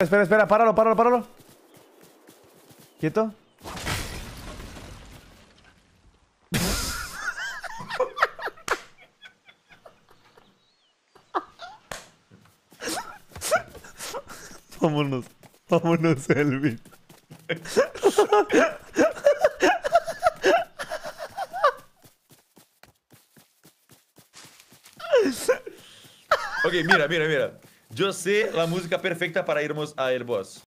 Espera, espera, páralo, páralo, páralo. Quieto. vámonos, vámonos, Elvin. Ok, mira, mira, mira. Yo sé la música perfecta para irmos a El Boss.